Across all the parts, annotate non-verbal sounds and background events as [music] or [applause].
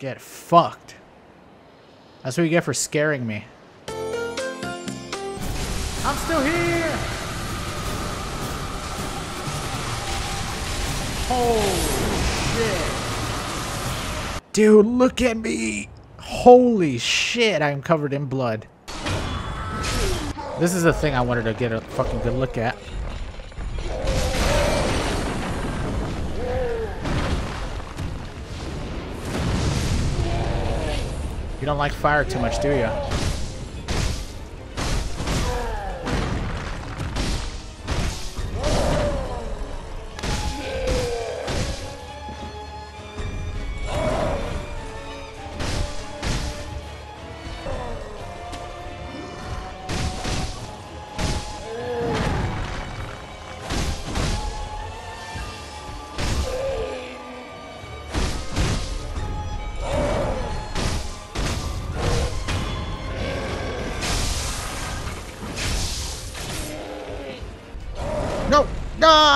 Get fucked. That's what you get for scaring me. I'm still here! Holy shit. Dude, look at me! Holy shit, I'm covered in blood. This is the thing I wanted to get a fucking good look at. You don't like fire too much, do you?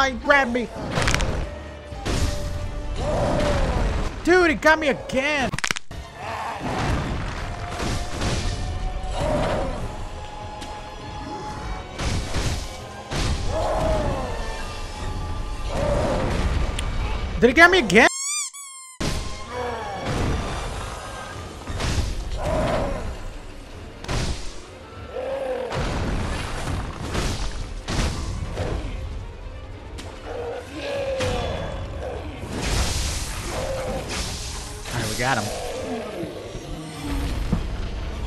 He grabbed me! Dude, he got me again! Did he get me again?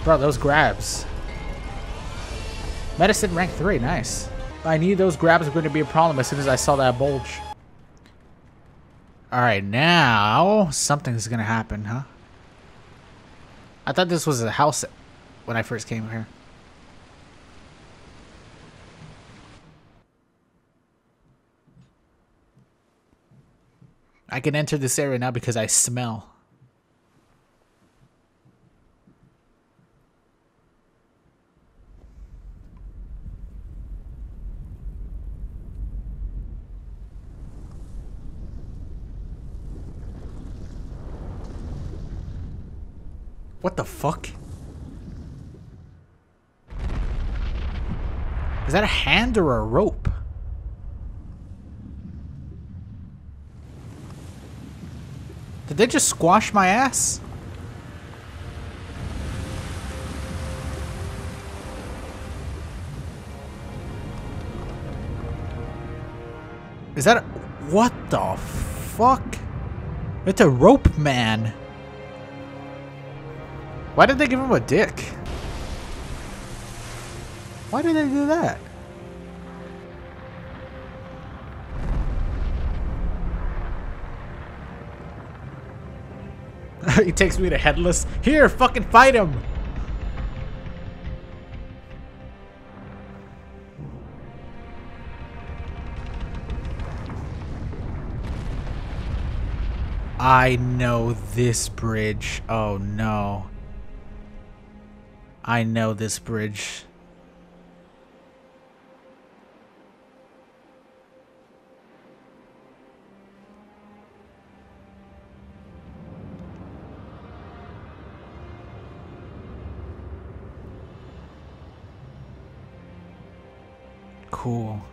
Bro, those grabs. Medicine rank 3, nice. I knew those grabs were going to be a problem as soon as I saw that bulge. Alright, now something's going to happen, huh? I thought this was a house when I first came here. I can enter this area now because I smell. What the fuck? Is that a hand or a rope? Did they just squash my ass? Is that a, what the fuck? It's a rope man. Why did they give him a dick? Why did they do that? [laughs] he takes me to headless. Here, fucking fight him. I know this bridge. Oh no. I know this bridge. Cool.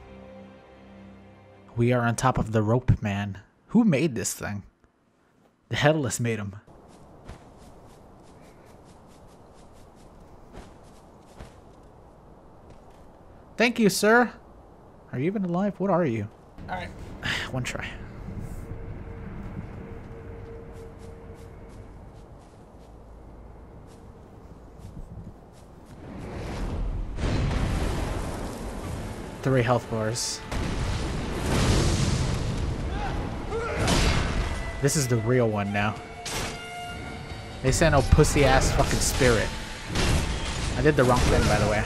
We are on top of the rope man. Who made this thing? The Headless made him. Thank you, sir. Are you even alive? What are you? Alright. [sighs] One try. Three health bars. This is the real one now. They sent no pussy ass fucking spirit. I did the wrong thing, by the way.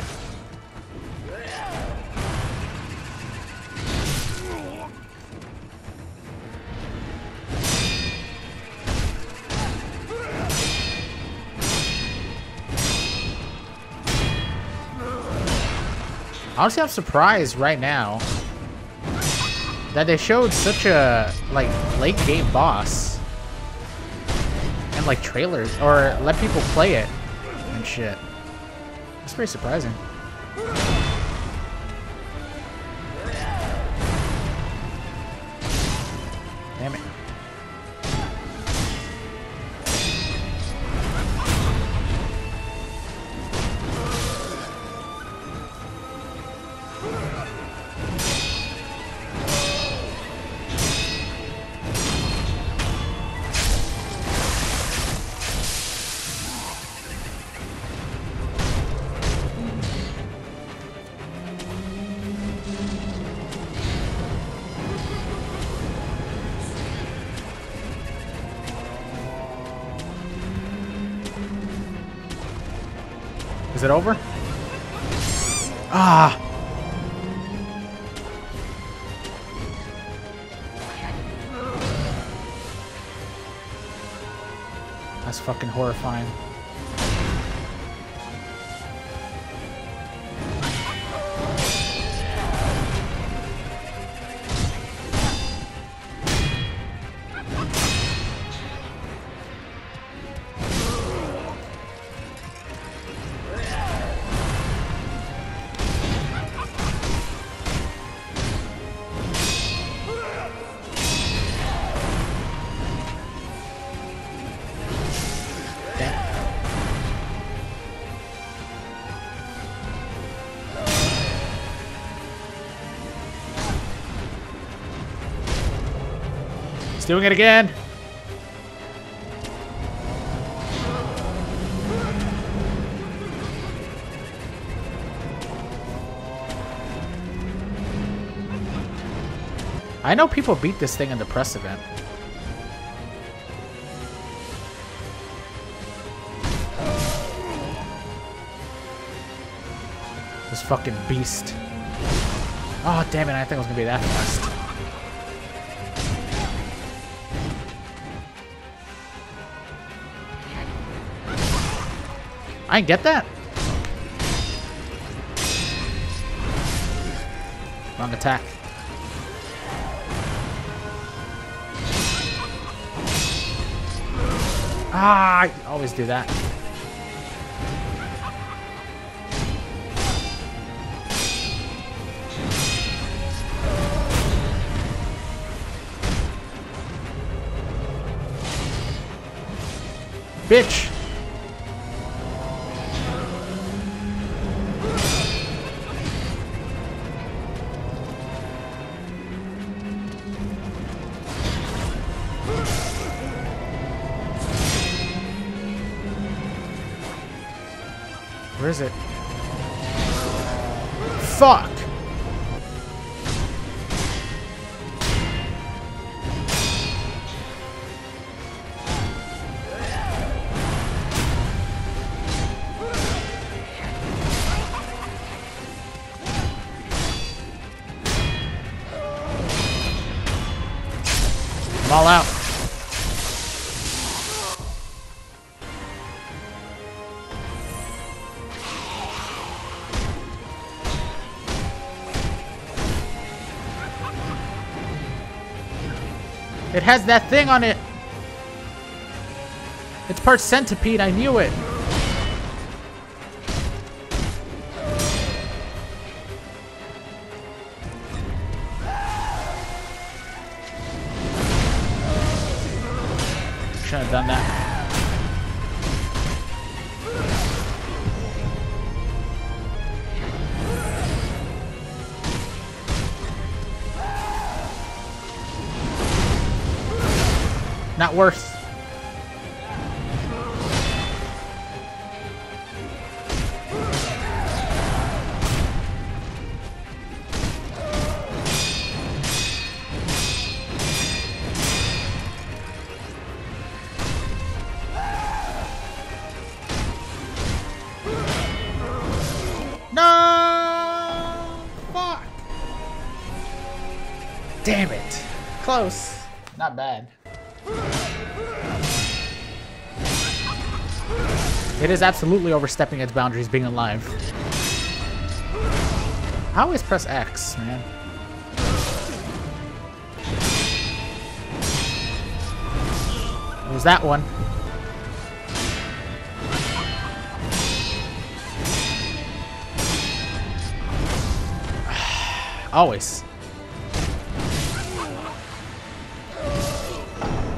Honestly, I'm surprised right now that they showed such a like late game boss, and like trailers or let people play it and shit. It's pretty surprising. Is it over? Ah! That's fucking horrifying. Doing it again. I know people beat this thing in the press event. This fucking beast. Oh, damn it. I think it was to be that fast. I get that. Wrong attack. Ah, I always do that. Bitch! Where is it? Fuck! I'm all out. It has that thing on it. It's part centipede. I knew it. Shouldn't have done that. Not worth. No! Fuck! Damn it. Close. Not bad. It is absolutely overstepping its boundaries being alive. I always press X, man. It was that one. [sighs] always.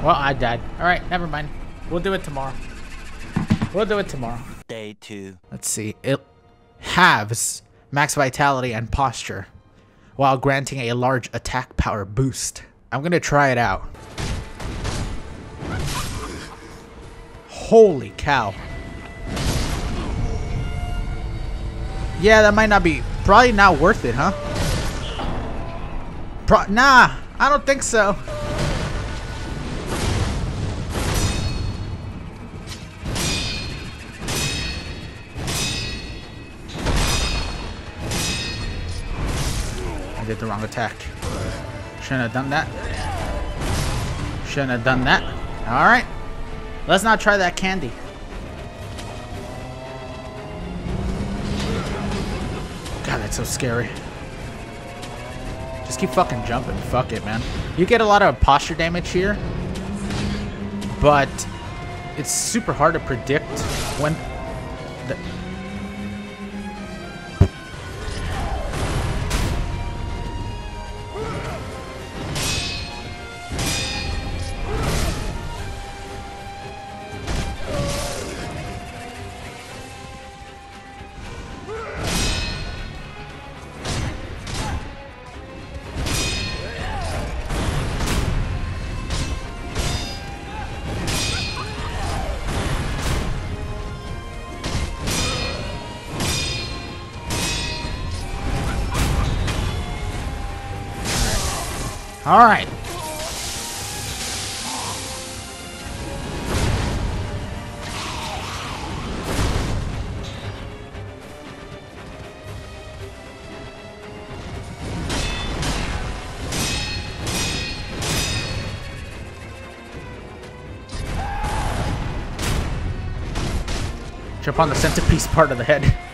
Well, I died. Alright, never mind. We'll do it tomorrow. We'll do it tomorrow. Day two. Let's see. It halves max vitality and posture while granting a large attack power boost. I'm gonna try it out. Holy cow. Yeah, that might not be, probably not worth it, huh? Pro nah, I don't think so. I did the wrong attack. Shouldn't have done that. Shouldn't have done that. Alright. Let's not try that candy. God, that's so scary. Just keep fucking jumping. Fuck it, man. You get a lot of posture damage here. But it's super hard to predict when All right. Jump on the centipede part of the head. [laughs]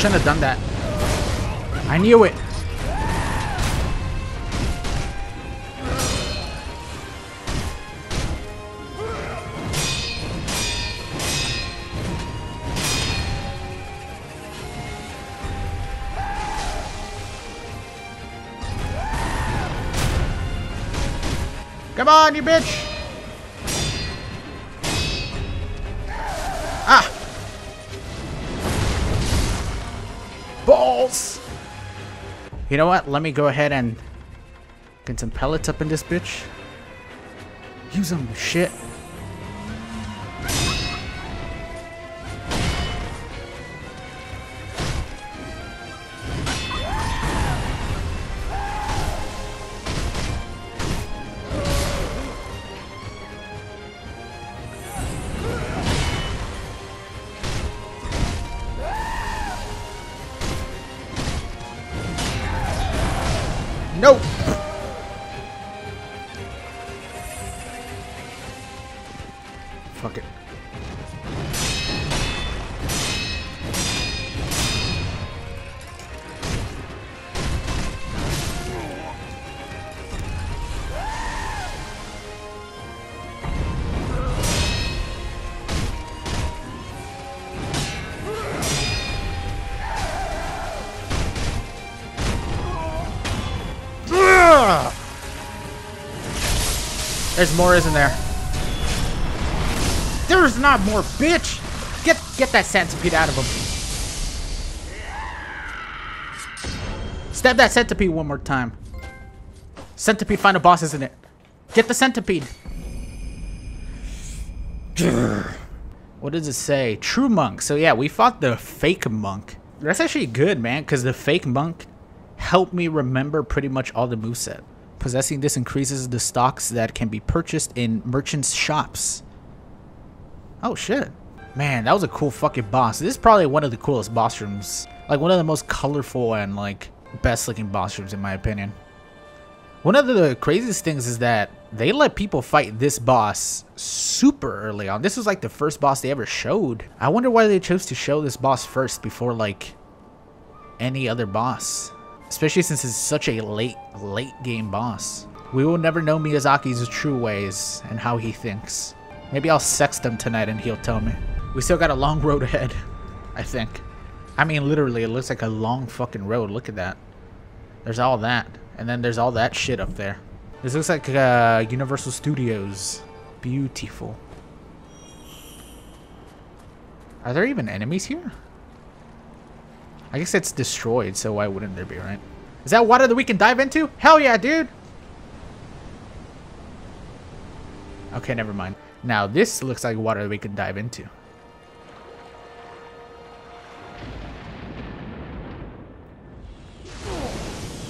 shouldn't have done that. I knew it. Come on, you bitch! You know what? Let me go ahead and get some pellets up in this bitch. Use them, shit. No! There's more, isn't there? There's not more, bitch! Get get that centipede out of him. Stab that centipede one more time. Centipede final boss, isn't it? Get the centipede. What does it say? True monk. So yeah, we fought the fake monk. That's actually good, man, because the fake monk helped me remember pretty much all the moveset. Possessing this increases the stocks that can be purchased in merchants' shops. Oh shit. Man, that was a cool fucking boss. This is probably one of the coolest boss rooms Like one of the most colorful and like best looking boss rooms in my opinion. One of the craziest things is that they let people fight this boss super early on. This was like the first boss they ever showed. I wonder why they chose to show this boss first before like any other boss. Especially since it's such a late, late game boss. We will never know Miyazaki's true ways and how he thinks. Maybe I'll sext him tonight and he'll tell me. We still got a long road ahead, [laughs] I think. I mean, literally, it looks like a long fucking road. Look at that. There's all that. And then there's all that shit up there. This looks like uh, Universal Studios. Beautiful. Are there even enemies here? I guess it's destroyed, so why wouldn't there be, right? Is that water that we can dive into? Hell yeah, dude! Okay, never mind. Now, this looks like water that we can dive into.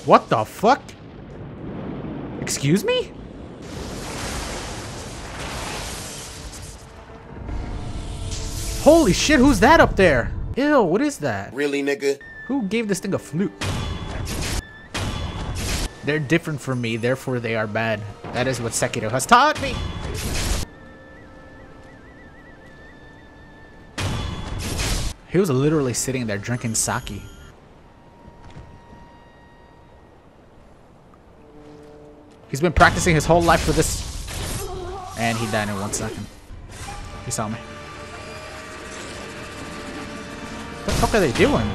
What the fuck? Excuse me? Holy shit, who's that up there? Ew, what is that? Really, nigga? Who gave this thing a flute? They're different from me, therefore they are bad. That is what Sekiro has taught me! He was literally sitting there drinking sake. He's been practicing his whole life for this. And he died in one second. He saw me. What the fuck are they doing?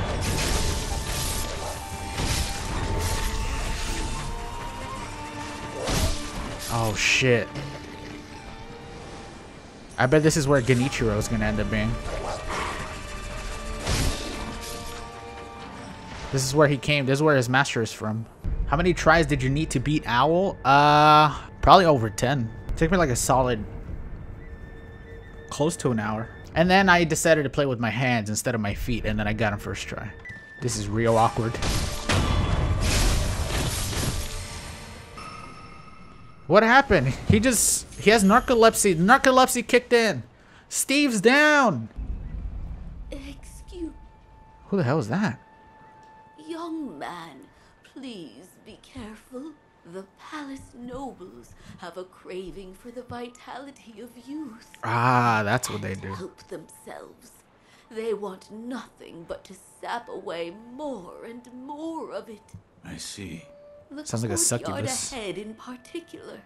Oh shit. I bet this is where Genichiro is gonna end up being. This is where he came. This is where his master is from. How many tries did you need to beat Owl? Uh, probably over 10. It took me like a solid close to an hour. And then I decided to play with my hands instead of my feet, and then I got him first try. This is real awkward. What happened? He just, he has narcolepsy. Narcolepsy kicked in. Steve's down. Excuse, Who the hell is that? young man, please be careful. The palace nobles have a craving for the vitality of youth. Ah, that's what they do. Help themselves. They want nothing but to sap away more and more of it. I see. The Sounds like a courtyard succubus. ahead in particular.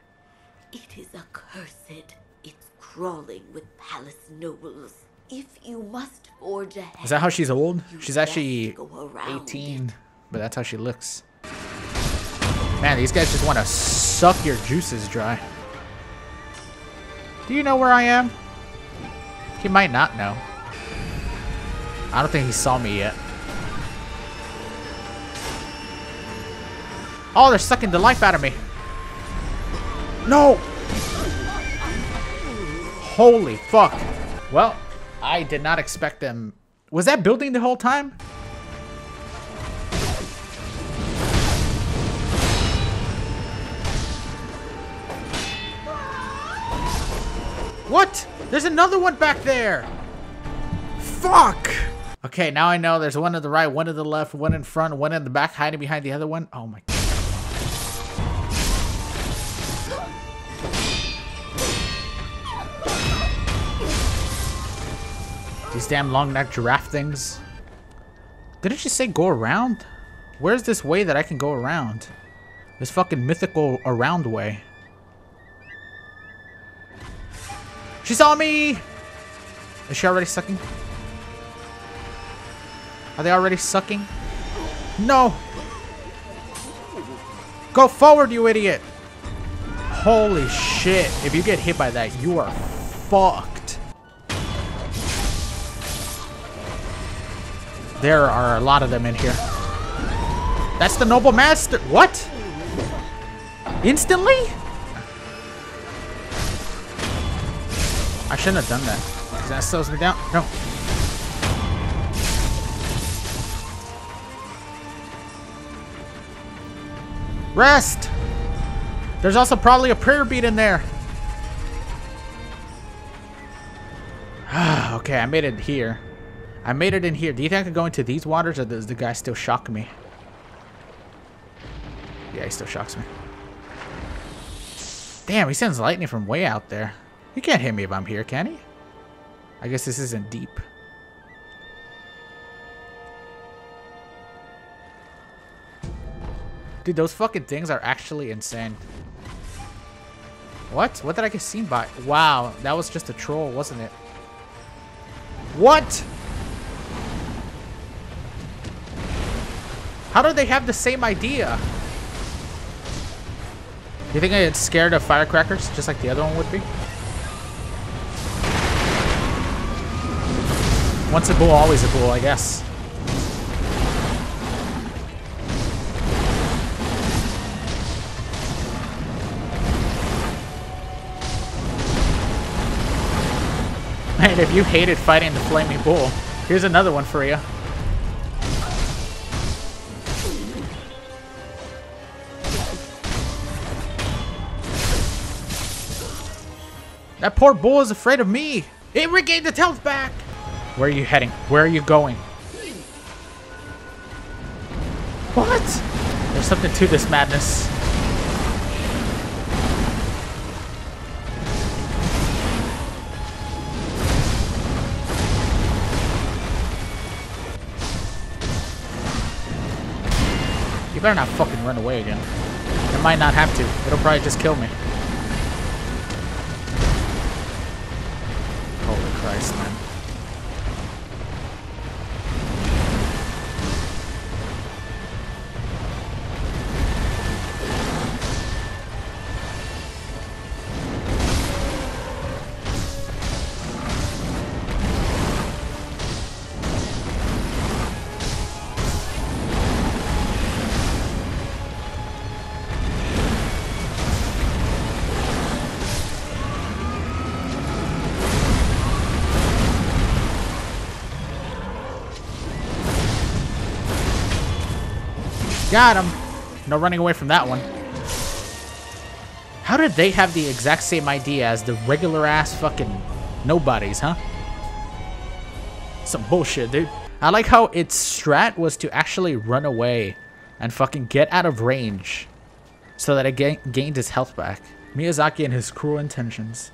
It is accursed. It's crawling with palace nobles. If you must forge ahead, Is that how she's old? She's actually go around 18, but that's how she looks. Man, these guys just want to suck your juices dry. Do you know where I am? He might not know. I don't think he saw me yet. Oh, they're sucking the life out of me. No! Holy fuck. Well, I did not expect them. Was that building the whole time? What? There's another one back there. Fuck. Okay, now I know there's one to the right, one to the left, one in front, one in the back, hiding behind the other one. Oh my. God. These damn long neck giraffe things. Didn't you say go around? Where's this way that I can go around? This fucking mythical around way. She saw me! Is she already sucking? Are they already sucking? No! Go forward, you idiot! Holy shit. If you get hit by that, you are fucked. There are a lot of them in here. That's the noble master. What? Instantly? I shouldn't have done that. 'cause that slows me down. No. Rest! There's also probably a prayer bead in there. [sighs] okay, I made it here. I made it in here. Do you think I could go into these waters or does the guy still shock me? Yeah, he still shocks me. Damn, he sends lightning from way out there. He can't hit me if I'm here, can he? I guess this isn't deep. Dude, those fucking things are actually insane. What? What did I get seen by? Wow, that was just a troll, wasn't it? What? How do they have the same idea? You think I get scared of firecrackers, just like the other one would be? Once a bull, always a bull, I guess. [laughs] Man, if you hated fighting the flaming bull, here's another one for you. That poor bull is afraid of me. It regained its health back. Where are you heading? Where are you going? What? There's something to this madness. You better not fucking run away again. It might not have to. It'll probably just kill me. Holy Christ, man. Got him. No running away from that one. How did they have the exact same idea as the regular ass fucking nobodies, huh? Some bullshit, dude. I like how its strat was to actually run away and fucking get out of range so that it ga gained his health back. Miyazaki and his cruel intentions.